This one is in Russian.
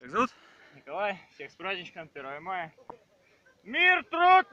Как зовут? Николай, всех с праздничком, 1 мая. Мир, труд,